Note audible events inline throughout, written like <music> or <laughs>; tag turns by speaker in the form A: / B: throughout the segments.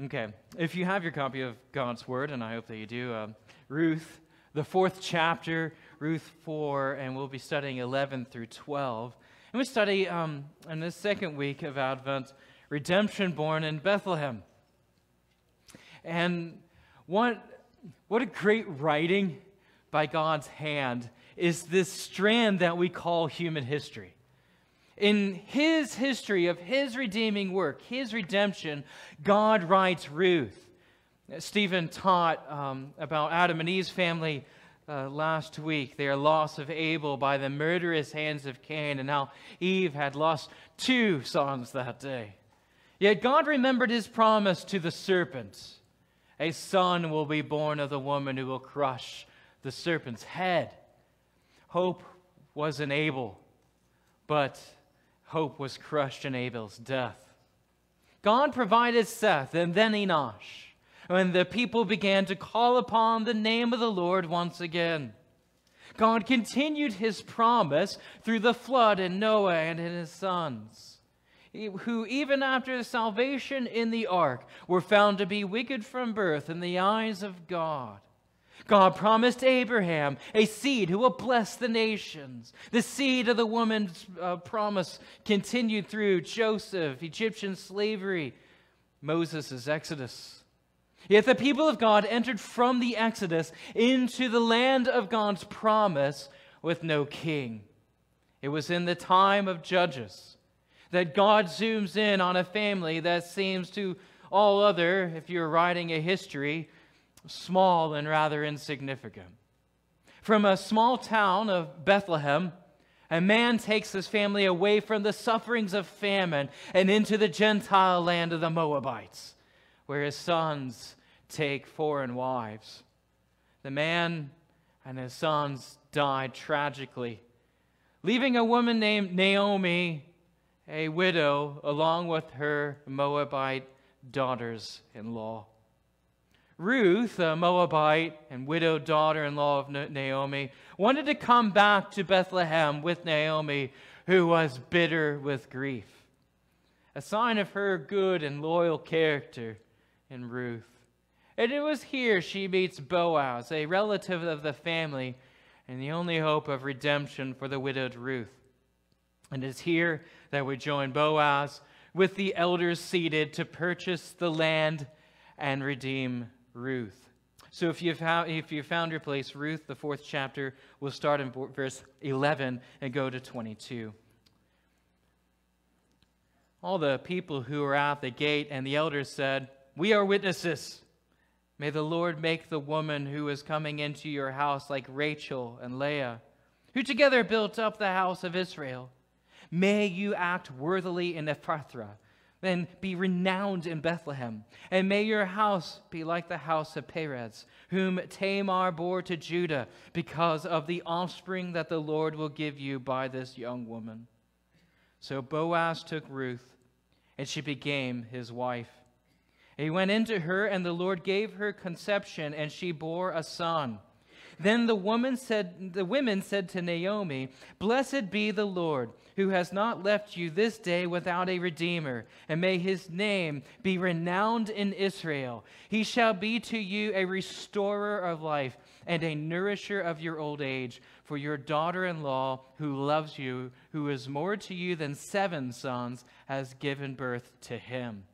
A: Okay, if you have your copy of God's Word, and I hope that you do, uh, Ruth, the fourth chapter, Ruth 4, and we'll be studying 11 through 12. And we study um, in the second week of Advent, redemption born in Bethlehem. And what, what a great writing by God's hand is this strand that we call human history. In his history of his redeeming work, his redemption, God writes Ruth. Stephen taught um, about Adam and Eve's family uh, last week, their loss of Abel by the murderous hands of Cain, and how Eve had lost two sons that day. Yet God remembered his promise to the serpent a son will be born of the woman who will crush the serpent's head. Hope was in Abel, but hope was crushed in Abel's death. God provided Seth and then Enosh when the people began to call upon the name of the Lord once again. God continued his promise through the flood in Noah and in his sons, who, even after salvation in the ark, were found to be wicked from birth in the eyes of God. God promised Abraham a seed who will bless the nations. The seed of the woman's uh, promise continued through Joseph, Egyptian slavery, Moses' exodus. Yet the people of God entered from the exodus into the land of God's promise with no king. It was in the time of Judges that God zooms in on a family that seems to all other, if you're writing a history, small and rather insignificant. From a small town of Bethlehem, a man takes his family away from the sufferings of famine and into the Gentile land of the Moabites, where his sons take foreign wives. The man and his sons died tragically, leaving a woman named Naomi, a widow, along with her Moabite daughters in law. Ruth, a Moabite and widowed daughter in law of Naomi, wanted to come back to Bethlehem with Naomi, who was bitter with grief. A sign of her good and loyal character in Ruth. And it was here she meets Boaz, a relative of the family, and the only hope of redemption for the widowed Ruth. And it's here that we join Boaz with the elders seated to purchase the land and redeem Ruth. So if you've, ha- if you found your place, Ruth, the fourth chapter, we'll start in verse 11 and go to 22. All the people who were at the gate and the elders said, We are witnesses. May the Lord make the woman who is coming into your house like Rachel and Leah, who together built up the house of Israel. May you act worthily in Ephrathah and be renowned in Bethlehem. And may your house be like the house of Perez, whom Tamar bore to Judah, because of the offspring that the Lord will give you by this young woman. So Boaz took Ruth, and she became his wife. he went into her, and the Lord gave her conception, and she bore a son. Then the woman said, the women said to Naomi, Blessed be the Lord, who has not left you this day without a redeemer, and may his name be renowned in Israel. He shall be to you a restorer of life and a nourisher of your old age. For your daughter in law, who loves you, who is more to you than seven sons, has given birth to him.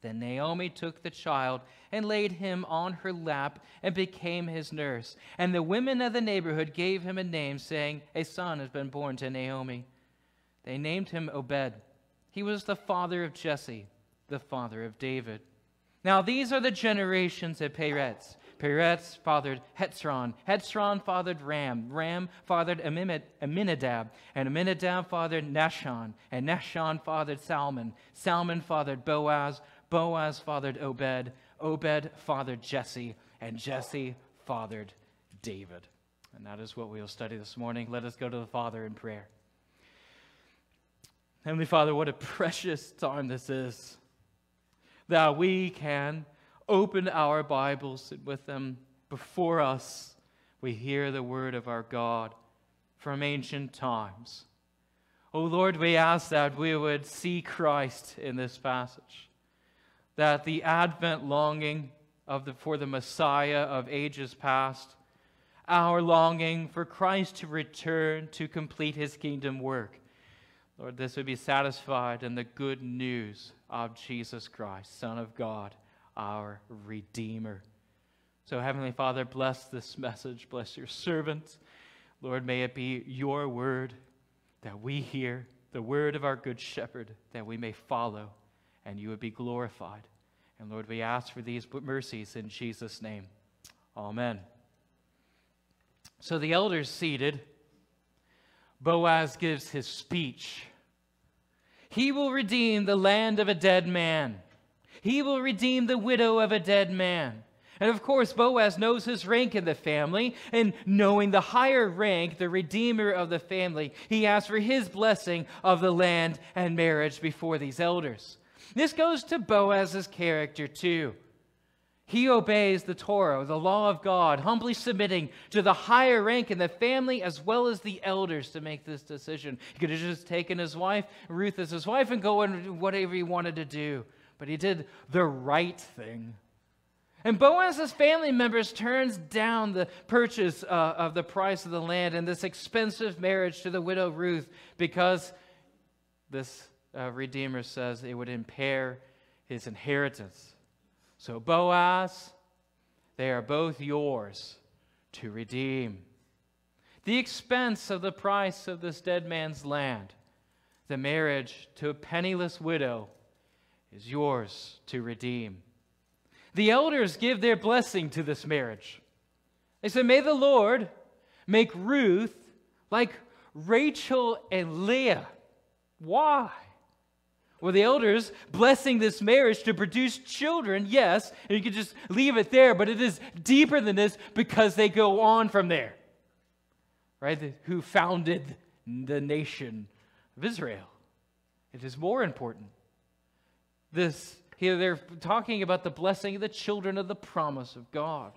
A: Then Naomi took the child and laid him on her lap and became his nurse. And the women of the neighborhood gave him a name, saying, A son has been born to Naomi. They named him Obed. He was the father of Jesse, the father of David. Now these are the generations of Perez. Perez fathered Hezron. Hezron fathered Ram. Ram fathered Amminadab. And Amminadab fathered Nahshon. And Nahshon fathered Salmon. Salmon fathered Boaz. Boaz fathered Obed. Obed fathered Jesse. And Jesse fathered David. And that is what we will study this morning. Let us go to the Father in prayer. Heavenly Father, what a precious time this is that we can open our Bibles and with them before us we hear the word of our God from ancient times. Oh Lord, we ask that we would see Christ in this passage that the Advent longing of the, for the Messiah of ages past, our longing for Christ to return to complete his kingdom work, Lord, this would be satisfied in the good news of Jesus Christ, Son of God, our Redeemer. So, Heavenly Father, bless this message. Bless your servants. Lord, may it be your word that we hear, the word of our good shepherd, that we may follow, and you would be glorified. And Lord, we ask for these mercies in Jesus' name. Amen. So the elders seated. Boaz gives his speech. He will redeem the land of a dead man. He will redeem the widow of a dead man. And of course, Boaz knows his rank in the family, and knowing the higher rank, the redeemer of the family, he asks for his blessing of the land and marriage before these elders. This goes to Boaz's character too. He obeys the Torah, the law of God, humbly submitting to the higher rank in the family as well as the elders to make this decision. He could have just taken his wife, Ruth as his wife, and go and do whatever he wanted to do. But he did the right thing. And Boaz's family members turns down the purchase uh, of the price of the land and this expensive marriage to the widow Ruth because this uh, Redeemer says it would impair his inheritance. So, Boaz, they are both yours to redeem. The expense of the price of this dead man's land, the marriage to a penniless widow, is yours to redeem. The elders give their blessing to this marriage. They say, May the Lord make Ruth like Rachel and Leah. Why? Well, the elders blessing this marriage to produce children, yes, and you could just leave it there, but it is deeper than this because they go on from there. Right? Who founded the nation of Israel? It is more important. This here they're talking about the blessing of the children of the promise of God.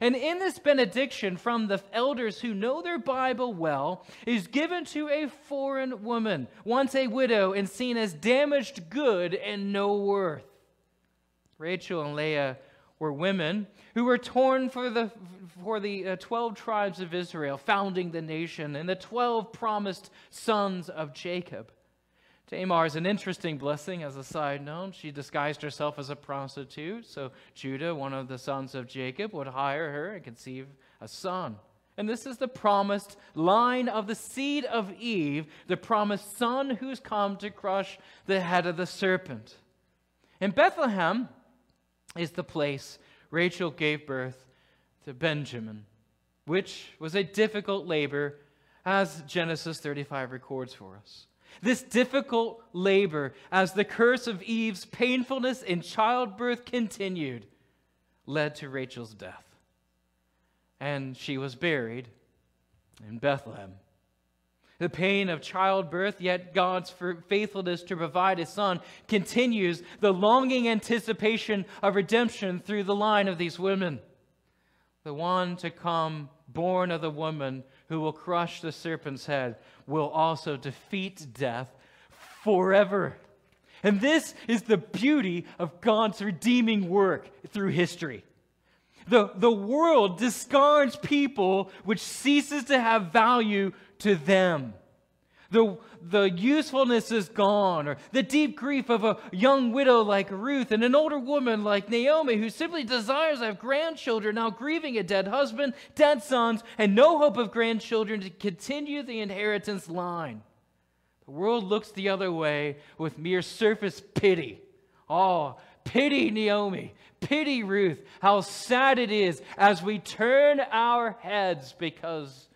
A: And in this benediction from the elders who know their Bible well is given to a foreign woman, once a widow and seen as damaged good and no worth. Rachel and Leah were women who were torn for the, for the uh, 12 tribes of Israel, founding the nation, and the 12 promised sons of Jacob. Tamar is an interesting blessing as a side note. She disguised herself as a prostitute, so Judah, one of the sons of Jacob, would hire her and conceive a son. And this is the promised line of the seed of Eve, the promised son who's come to crush the head of the serpent. And Bethlehem is the place Rachel gave birth to Benjamin, which was a difficult labor, as Genesis 35 records for us. This difficult labor, as the curse of Eve's painfulness in childbirth continued, led to Rachel's death. And she was buried in Bethlehem. The pain of childbirth, yet God's faithfulness to provide a son, continues the longing anticipation of redemption through the line of these women. The one to come, born of the woman, who will crush the serpent's head, will also defeat death forever. And this is the beauty of God's redeeming work through history. The, the world discards people which ceases to have value to them the, the usefulness is gone, or the deep grief of a young widow like Ruth and an older woman like Naomi who simply desires to have grandchildren, now grieving a dead husband, dead sons, and no hope of grandchildren to continue the inheritance line. The world looks the other way with mere surface pity. Oh, pity Naomi, pity Ruth. How sad it is as we turn our heads because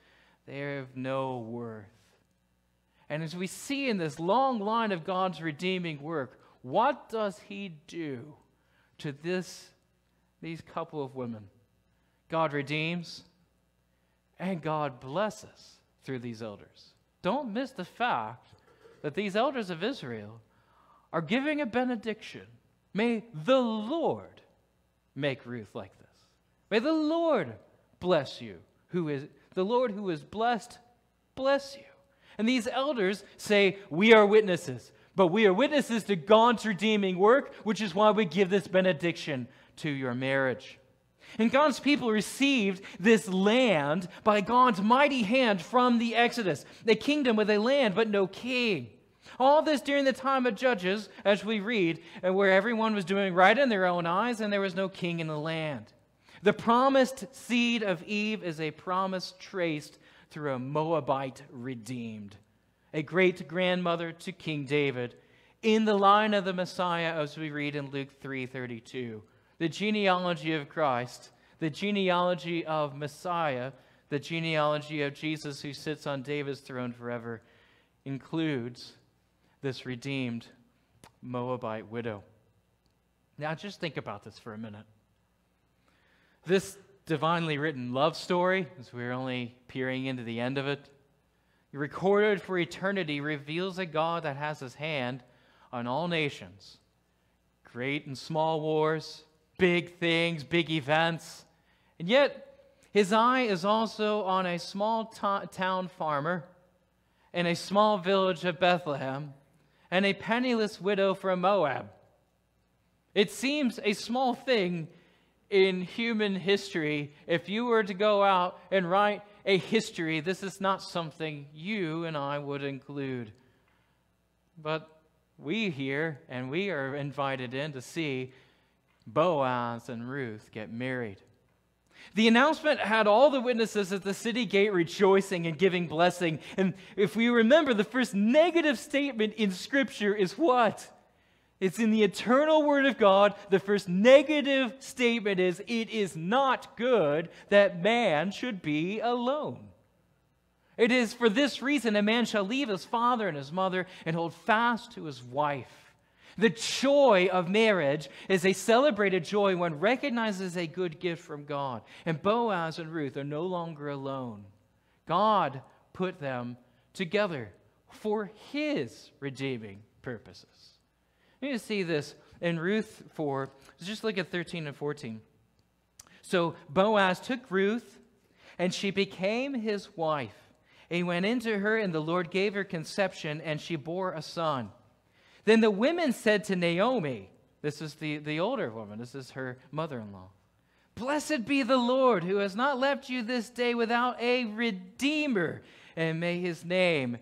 A: they have no worth. And as we see in this long line of God's redeeming work, what does he do to this, these couple of women? God redeems and God blesses through these elders. Don't miss the fact that these elders of Israel are giving a benediction. May the Lord make Ruth like this. May the Lord bless you, who is the Lord who is blessed, bless you. And these elders say, We are witnesses. But we are witnesses to God's redeeming work, which is why we give this benediction to your marriage. And God's people received this land by God's mighty hand from the Exodus, a kingdom with a land but no king. All this during the time of Judges, as we read, uh, where everyone was doing right in their own eyes and there was no king in the land. The promised seed of Eve is a promise traced through a Moabite redeemed, a great grandmother to King David, in the line of the Messiah, as we read in Luke 3:32. The genealogy of Christ, the genealogy of Messiah, the genealogy of Jesus who sits on David's throne forever, includes this redeemed Moabite widow. Now, just think about this for a minute. This divinely written love story, as we're only peering into the end of it, recorded for eternity, reveals a God that has his hand on all nations. Great and small wars, big things, big events. And yet, his eye is also on a small town farmer in a small village of Bethlehem and a penniless widow from Moab. It seems a small thing in human history. If you were to go out and write a history, this is not something you and I would include. But we here, and we are invited in to see Boaz and Ruth get married. The announcement had all the witnesses at the city gate rejoicing and giving blessing. And if we remember, the first negative statement in Scripture is what? It's in the eternal Word of God. The first negative statement is, It is not good that man should be alone. It is for this reason a man shall leave his father and his mother and hold fast to his wife the joy of marriage is a celebrated joy when recognizes a good gift from God. And Boaz and Ruth are no longer alone. God put them together for his redeeming purposes. You need to see this in Ruth 4. Just look at 13 and 14. So Boaz took Ruth, and she became his wife. He went into her, and the Lord gave her conception, and she bore a son. Then the women said to Naomi, this is the, the older woman, this is her mother in law. Blessed be the Lord who has not left you this day without a redeemer, and may his name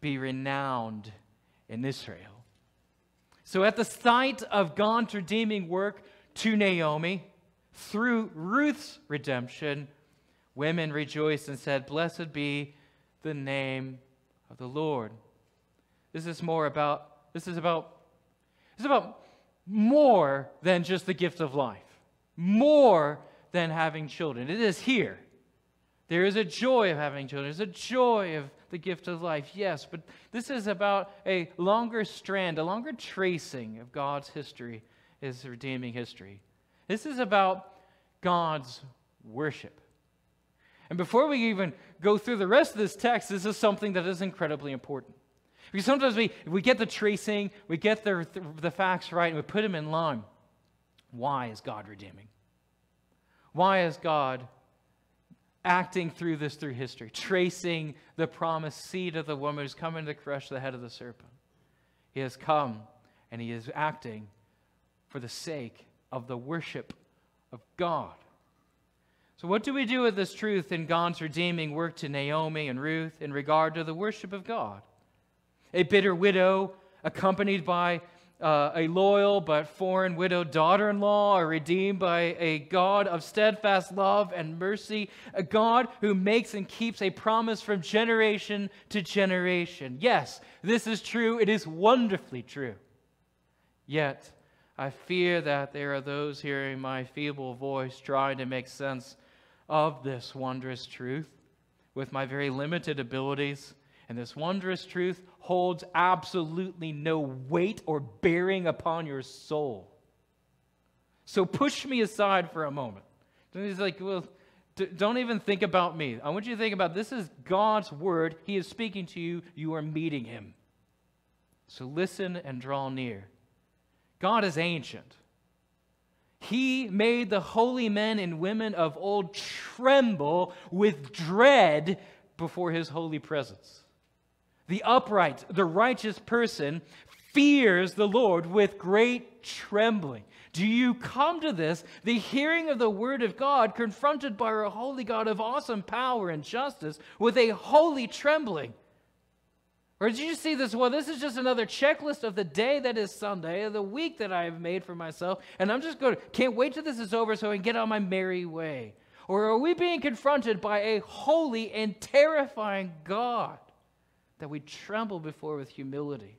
A: be renowned in Israel. So, at the sight of God's redeeming work to Naomi, through Ruth's redemption, women rejoiced and said, Blessed be the name of the Lord. This is more about this is about, this is about more than just the gift of life, more than having children. It is here. There is a joy of having children. There's a joy of the gift of life, yes, but this is about a longer strand, a longer tracing of God's history, his redeeming history. This is about God's worship. And before we even go through the rest of this text, this is something that is incredibly important. Because sometimes we, we get the tracing, we get the, the facts right, and we put them in line. Why is God redeeming? Why is God acting through this through history, tracing the promised seed of the woman who's coming to crush the head of the serpent? He has come and he is acting for the sake of the worship of God. So, what do we do with this truth in God's redeeming work to Naomi and Ruth in regard to the worship of God? A bitter widow, accompanied by uh, a loyal but foreign widowed daughter in law, are redeemed by a God of steadfast love and mercy, a God who makes and keeps a promise from generation to generation. Yes, this is true. It is wonderfully true. Yet, I fear that there are those hearing my feeble voice trying to make sense of this wondrous truth with my very limited abilities and this wondrous truth holds absolutely no weight or bearing upon your soul. So push me aside for a moment. And he's like, well, don't even think about me. I want you to think about this is God's word. He is speaking to you. You are meeting him. So listen and draw near. God is ancient. He made the holy men and women of old tremble with dread before his holy presence. The upright, the righteous person fears the Lord with great trembling. Do you come to this, the hearing of the word of God, confronted by a holy God of awesome power and justice, with a holy trembling? Or did you see this? Well, this is just another checklist of the day that is Sunday, of the week that I have made for myself, and I'm just going to, can't wait till this is over so I can get on my merry way. Or are we being confronted by a holy and terrifying God that we tremble before with humility?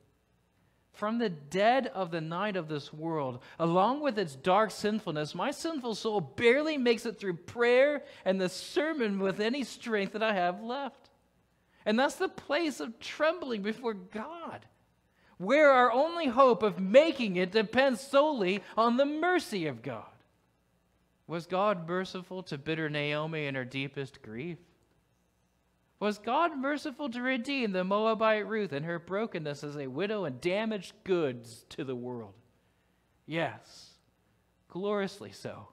A: From the dead of the night of this world, along with its dark sinfulness, my sinful soul barely makes it through prayer and the sermon with any strength that I have left. And that's the place of trembling before God, where our only hope of making it depends solely on the mercy of God. Was God merciful to bitter Naomi in her deepest grief? Was God merciful to redeem the Moabite Ruth in her brokenness as a widow and damaged goods to the world? Yes, gloriously so.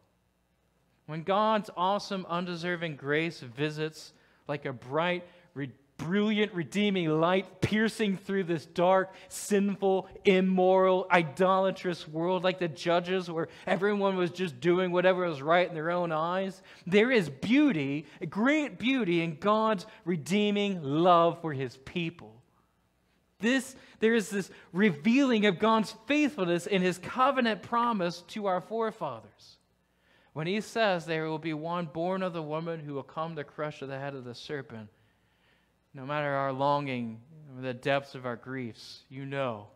A: When God's awesome, undeserving grace visits like a bright, brilliant, redeeming light piercing through this dark, sinful, immoral, idolatrous world, like the judges, where everyone was just doing whatever was right in their own eyes. There is beauty, great beauty, in God's redeeming love for his people. This, there is this revealing of God's faithfulness in his covenant promise to our forefathers. When he says there will be one born of the woman who will come to crush the head of the serpent, no matter our longing, the depths of our griefs, you know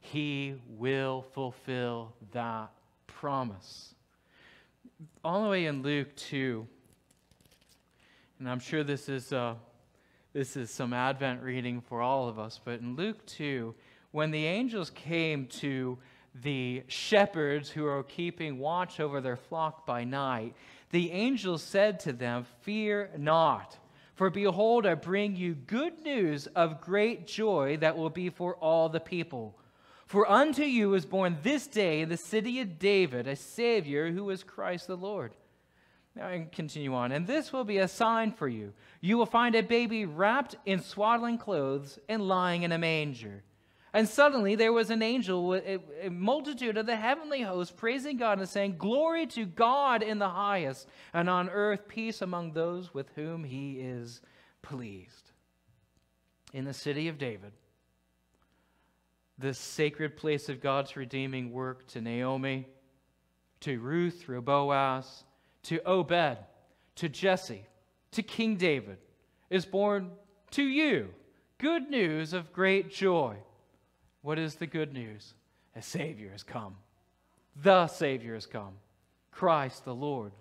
A: He will fulfill that promise. All the way in Luke 2, and I'm sure this is, uh, this is some Advent reading for all of us, but in Luke 2, when the angels came to the shepherds who are keeping watch over their flock by night, the angels said to them, Fear not. For behold, I bring you good news of great joy that will be for all the people. For unto you is born this day in the city of David a Savior who is Christ the Lord. Now I continue on. And this will be a sign for you. You will find a baby wrapped in swaddling clothes and lying in a manger. And suddenly there was an angel with a, multitude of the heavenly host praising God and saying, Glory to God in the highest, and on earth peace among those with whom he is pleased. In the city of David, this sacred place of God's redeeming work to Naomi, to Ruth through Boaz, to Obed, to Jesse, to King David, is born to you good news of great joy. What is the good news? A Savior has come. The Savior has come. Christ the Lord.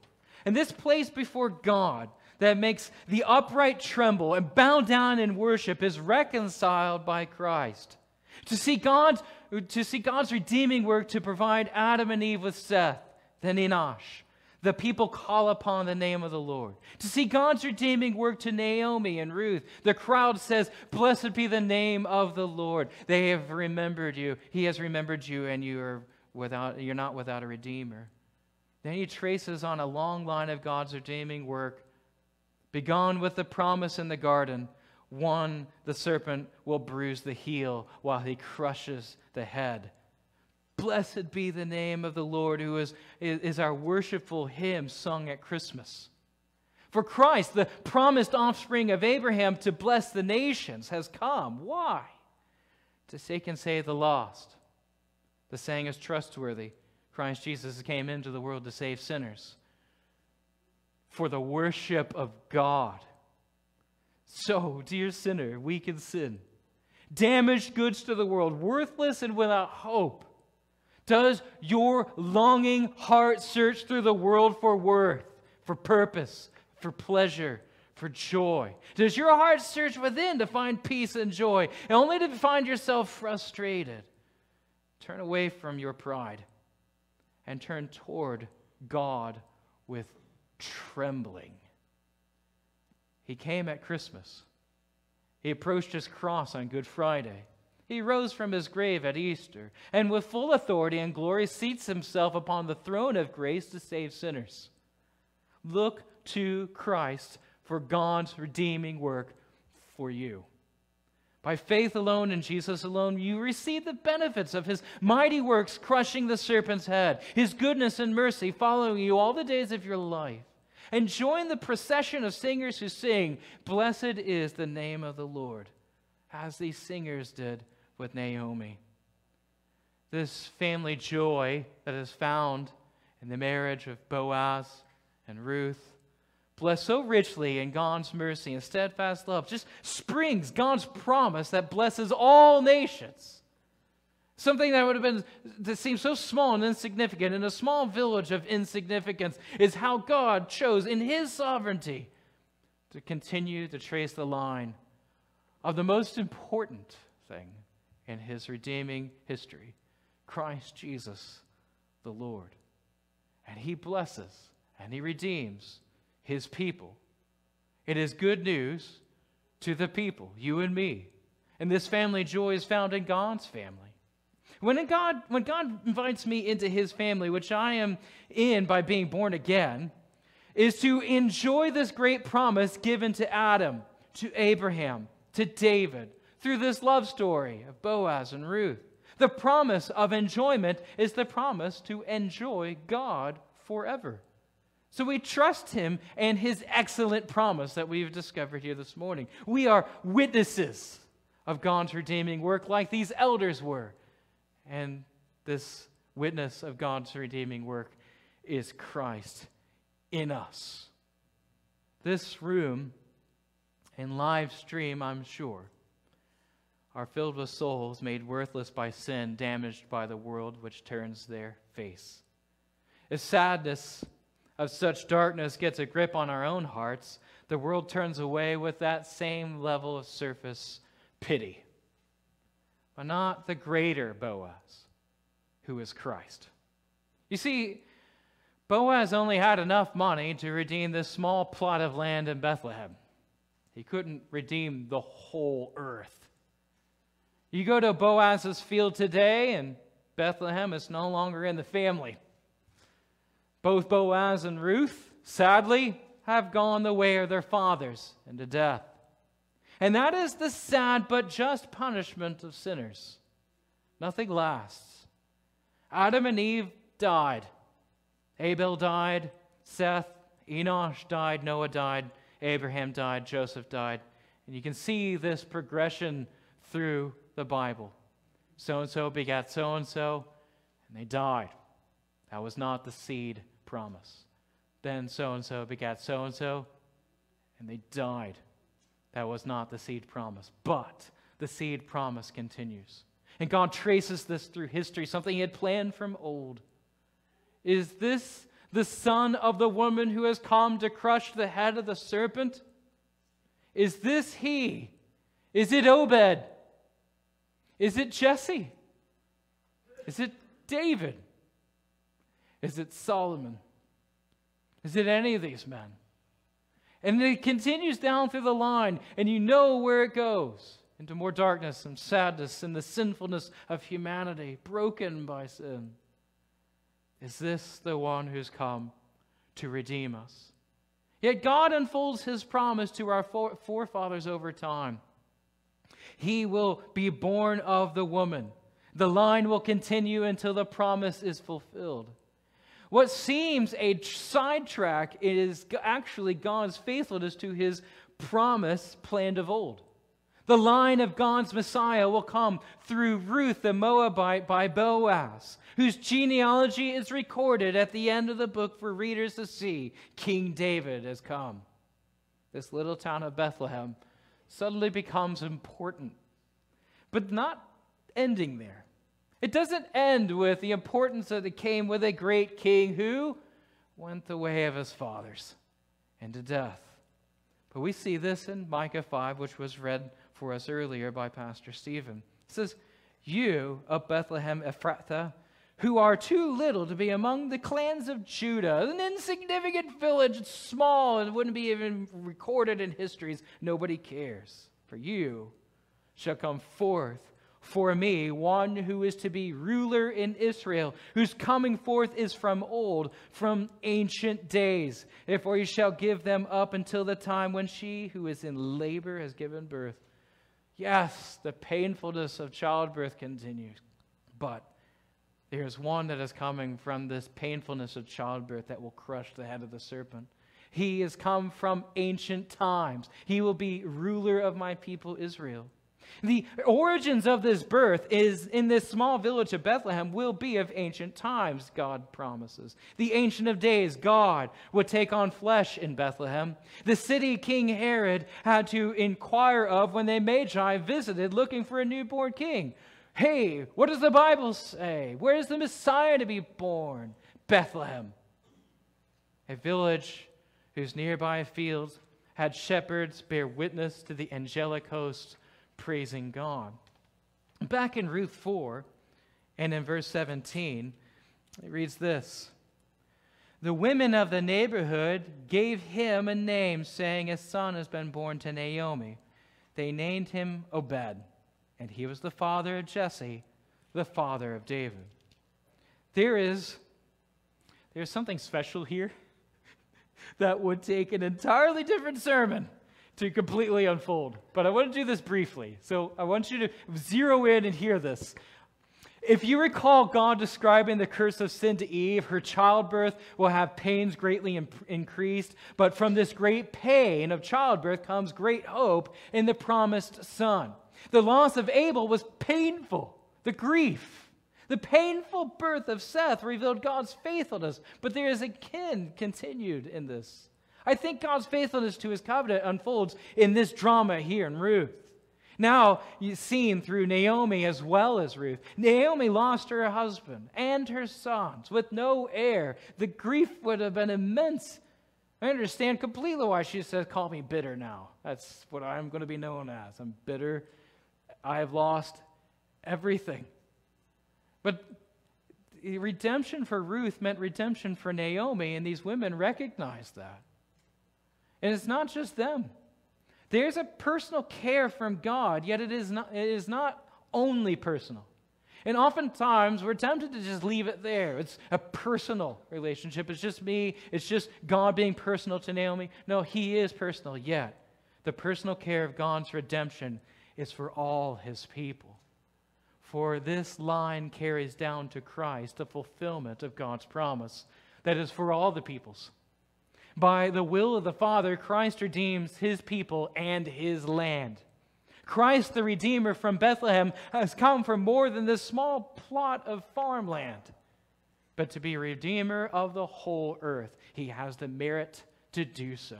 A: And this place before God that makes the upright tremble and bow down in worship is reconciled by Christ. To see God's, to see God's redeeming work to provide Adam and Eve with Seth, then Enosh, the people call upon the name of the Lord. To see God's redeeming work to Naomi and Ruth, the crowd says, Blessed be the name of the Lord. They have remembered you. He has remembered you, and you are without, you're not without a redeemer. Then he traces on a long line of God's redeeming work, begun with the promise in the garden. One, the serpent will bruise the heel while he crushes the head. Blessed be the name of the Lord, who is, is our worshipful hymn sung at Christmas. For Christ, the promised offspring of Abraham to bless the nations, has come. Why? To seek and save the lost. The saying is trustworthy. Christ Jesus came into the world to save sinners for the worship of God. So, dear sinner, weak in sin, damaged goods to the world, worthless and without hope, does your longing heart search through the world for worth, for purpose, for pleasure, for joy? Does your heart search within to find peace and joy, and only to find yourself frustrated? Turn away from your pride and turn toward God with trembling. He came at Christmas. He approached his cross on Good Friday. He rose from his grave at Easter and with full authority and glory seats himself upon the throne of grace to save sinners. Look to Christ for God's redeeming work for you. By faith alone in Jesus alone, you receive the benefits of his mighty works crushing the serpent's head, his goodness and mercy following you all the days of your life. And join the procession of singers who sing, Blessed is the name of the Lord, as these singers did with Naomi. This family joy that is found in the marriage of Boaz and Ruth blessed so richly in God's mercy and steadfast love, just springs God's promise that blesses all nations. Something that would have been, that seems so small and insignificant in a small village of insignificance is how God chose in His sovereignty to continue to trace the line of the most important thing in His redeeming history Christ Jesus, the Lord. And He blesses and He redeems his people. It is good news to the people, you and me. And this family joy is found in God's family. When God, when God invites me into his family, which I am in by being born again, is to enjoy this great promise given to Adam, to Abraham, to David, through this love story of Boaz and Ruth. The promise of enjoyment is the promise to enjoy God forever. So we trust him and his excellent promise that we've discovered here this morning. We are witnesses of God's redeeming work like these elders were. And this witness of God's redeeming work is Christ in us. This room and live stream, I'm sure, are filled with souls made worthless by sin, damaged by the world which turns their face. If sadness of such darkness gets a grip on our own hearts, the world turns away with that same level of surface pity. But not the greater Boaz, who is Christ. You see, Boaz only had enough money to redeem this small plot of land in Bethlehem. He couldn't redeem the whole earth. You go to Boaz's field today, and Bethlehem is no longer in the family. Both Boaz and Ruth, sadly, have gone the way of their fathers into death. And that is the sad but just punishment of sinners. Nothing lasts. Adam and Eve died. Abel died. Seth, Enosh died. Noah died. Abraham died. Joseph died. And you can see this progression through the Bible. So and so begat so and so, and they died. That was not the seed promise. Then so and so begat so and so, and they died. That was not the seed promise. But the seed promise continues. And God traces this through history, something He had planned from old. Is this the son of the woman who has come to crush the head of the serpent? Is this he? Is it Obed? Is it Jesse? Is it David? Is it Solomon? Is it any of these men? And it continues down through the line, and you know where it goes into more darkness and sadness and the sinfulness of humanity, broken by sin. Is this the one who's come to redeem us? Yet God unfolds his promise to our forefathers over time. He will be born of the woman. The line will continue until the promise is fulfilled. What seems a sidetrack is actually God's faithfulness to his promise planned of old. The line of God's Messiah will come through Ruth the Moabite by Boaz, whose genealogy is recorded at the end of the book for readers to see. King David has come. This little town of Bethlehem suddenly becomes important, but not ending there. It doesn't end with the importance that it came with a great king who went the way of his fathers and into death. But we see this in Micah 5, which was read for us earlier by Pastor Stephen. It says, You of Bethlehem Ephrathah, who are too little to be among the clans of Judah, an insignificant village, small, and wouldn't be even recorded in histories, nobody cares. For you shall come forth for me, one who is to be ruler in Israel, whose coming forth is from old, from ancient days. Therefore, you shall give them up until the time when she who is in labor has given birth. Yes, the painfulness of childbirth continues, but there's one that is coming from this painfulness of childbirth that will crush the head of the serpent. He has come from ancient times. He will be ruler of my people Israel. The origins of this birth is in this small village of Bethlehem will be of ancient times, God promises. The Ancient of Days, God, would take on flesh in Bethlehem. The city King Herod had to inquire of when they Magi visited looking for a newborn king. Hey, what does the Bible say? Where is the Messiah to be born? Bethlehem. A village whose nearby fields had shepherds bear witness to the angelic hosts praising God. Back in Ruth 4 and in verse 17, it reads this The women of the neighborhood gave him a name, saying, A son has been born to Naomi. They named him Obed, and he was the father of Jesse, the father of David. There is there's something special here <laughs> that would take an entirely different sermon to completely unfold. But I want to do this briefly. So I want you to zero in and hear this. If you recall God describing the curse of sin to Eve, her childbirth will have pains greatly increased, but from this great pain of childbirth comes great hope in the promised son. The loss of Abel was painful, the grief. The painful birth of Seth revealed God's faithfulness, but there is a kin continued in this. I think God's faithfulness to his covenant unfolds in this drama here in Ruth. Now, seen through Naomi as well as Ruth. Naomi lost her husband and her sons with no heir. The grief would have been immense. I understand completely why she says, Call me bitter now. That's what I'm going to be known as. I'm bitter. I have lost everything. But redemption for Ruth meant redemption for Naomi, and these women recognized that. And it's not just them. There's a personal care from God, yet it is not, it is not only personal. And oftentimes we're tempted to just leave it there. It's a personal relationship. It's just me. It's just God being personal to Naomi. No, He is personal, yet the personal care of God's redemption is for all His people. For this line carries down to Christ, the fulfillment of God's promise that is for all the peoples. By the will of the Father, Christ redeems his people and his land. Christ, the Redeemer from Bethlehem, has come for more than this small plot of farmland, but to be Redeemer of the whole earth. He has the merit to do so.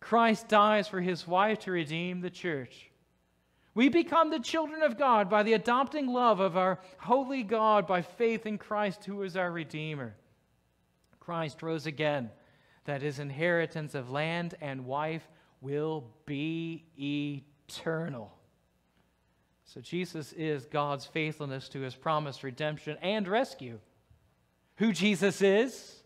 A: Christ dies for his wife to redeem the church. We become the children of God by the adopting love of our holy God by faith in Christ, who is our Redeemer. Christ rose again that his inheritance of land and wife will be eternal. So Jesus is God's faithfulness to his promised redemption and rescue. Who Jesus is,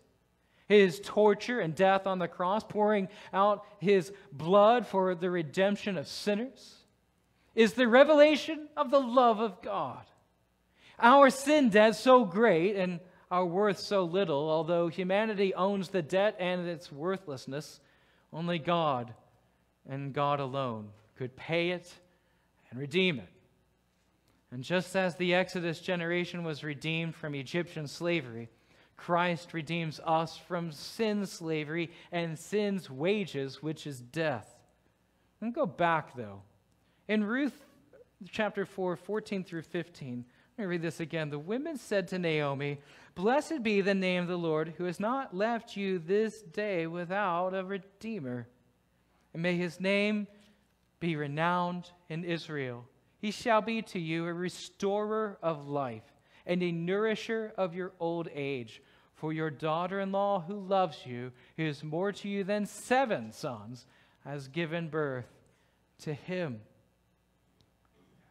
A: his torture and death on the cross, pouring out his blood for the redemption of sinners, is the revelation of the love of God. Our sin debt so great and are worth so little, although humanity owns the debt and its worthlessness, only God and God alone could pay it and redeem it. And just as the Exodus generation was redeemed from Egyptian slavery, Christ redeems us from sin slavery and sin's wages, which is death. And go back, though. In Ruth chapter 4, 14 through 15, let me read this again. The women said to Naomi, Blessed be the name of the Lord, who has not left you this day without a redeemer. And may his name be renowned in Israel. He shall be to you a restorer of life and a nourisher of your old age. For your daughter in law, who loves you, who is more to you than seven sons, has given birth to him.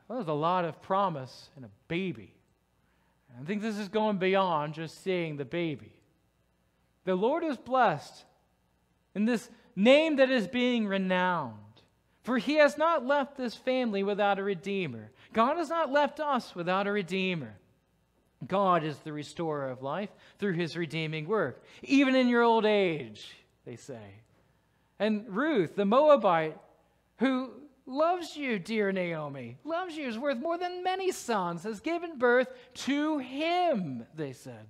A: Well, there's a lot of promise in a baby. I think this is going beyond just seeing the baby. The Lord is blessed in this name that is being renowned. For he has not left this family without a redeemer. God has not left us without a redeemer. God is the restorer of life through his redeeming work, even in your old age, they say. And Ruth, the Moabite, who loves you, dear Naomi, loves you, is worth more than many sons, has given birth to him, they said.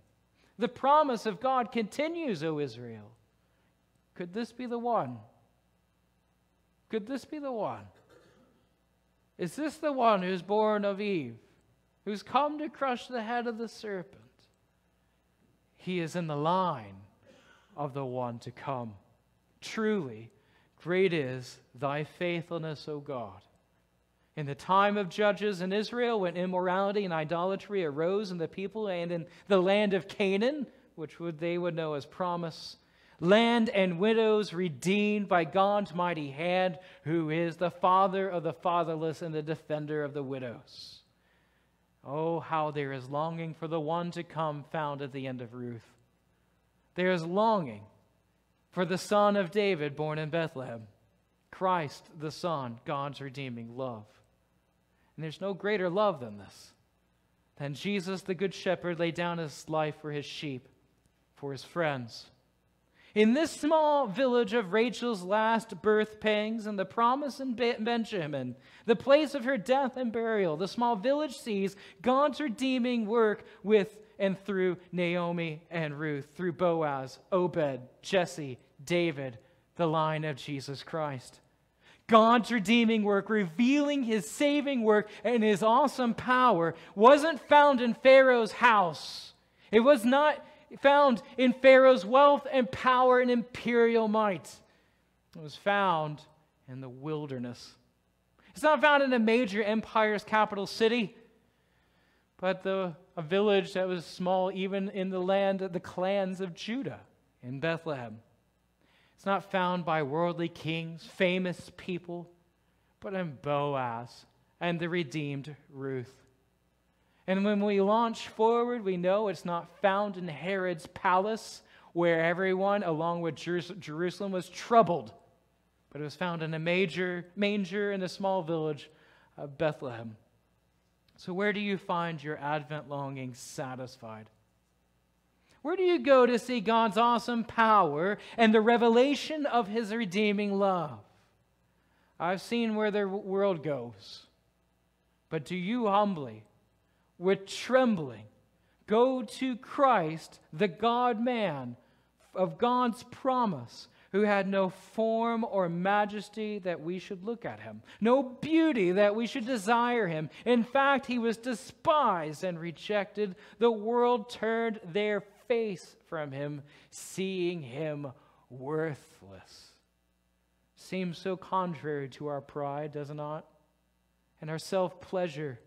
A: The promise of God continues, O Israel. Could this be the one? Could this be the one? Is this the one who's born of Eve, who's come to crush the head of the serpent? He is in the line of the one to come. Truly, great is thy faithfulness, O God. In the time of judges in Israel, when immorality and idolatry arose in the people and in the land of Canaan, which would, they would know as promise, land and widows redeemed by God's mighty hand, who is the father of the fatherless and the defender of the widows. Oh, how there is longing for the one to come found at the end of Ruth. There is longing for the son of David born in Bethlehem, Christ the Son, God's redeeming love. And there's no greater love than this, than Jesus, the Good Shepherd, laid down his life for his sheep, for his friends. In this small village of Rachel's last birth pangs and the promise in Benjamin, the place of her death and burial, the small village sees God's redeeming work with and through Naomi and Ruth, through Boaz, Obed, Jesse, David, the line of Jesus Christ. God's redeeming work, revealing his saving work and his awesome power, wasn't found in Pharaoh's house. It was not found in Pharaoh's wealth and power and imperial might. It was found in the wilderness. It's not found in a major empire's capital city, but the, a village that was small even in the land of the clans of Judah in Bethlehem. It's not found by worldly kings, famous people, but in Boaz and the redeemed Ruth. And when we launch forward, we know it's not found in Herod's palace where everyone, along with Jerusalem, was troubled, but it was found in a major manger in the small village of Bethlehem. So, where do you find your Advent longing satisfied? Where do you go to see God's awesome power and the revelation of his redeeming love? I've seen where the world goes. But do you humbly, with trembling, go to Christ, the God man of God's promise, who had no form or majesty that we should look at him, no beauty that we should desire him. In fact, he was despised and rejected. The world turned their face from him, seeing him worthless. Seems so contrary to our pride, does it not? And our self pleasure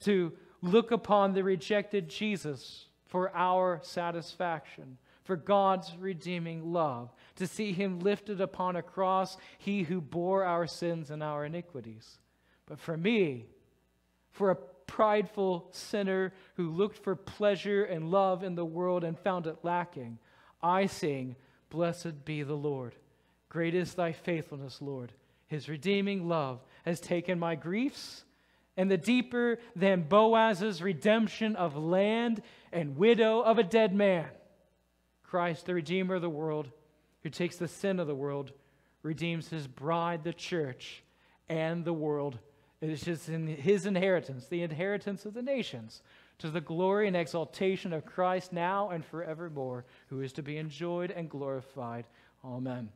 A: to look upon the rejected Jesus for our satisfaction, for God's redeeming love, to see him lifted upon a cross, he who bore our sins and our iniquities. But for me, for a prideful sinner who looked for pleasure and love in the world and found it lacking, I sing, Blessed be the Lord. Great is thy faithfulness, Lord. His redeeming love has taken my griefs, and the deeper than Boaz's redemption of land and widow of a dead man. Christ, the Redeemer of the world, who takes the sin of the world, redeems his bride, the church, and the world it is just in his inheritance, the inheritance of the nations, to the glory and exaltation of Christ now and forevermore, who is to be enjoyed and glorified. Amen.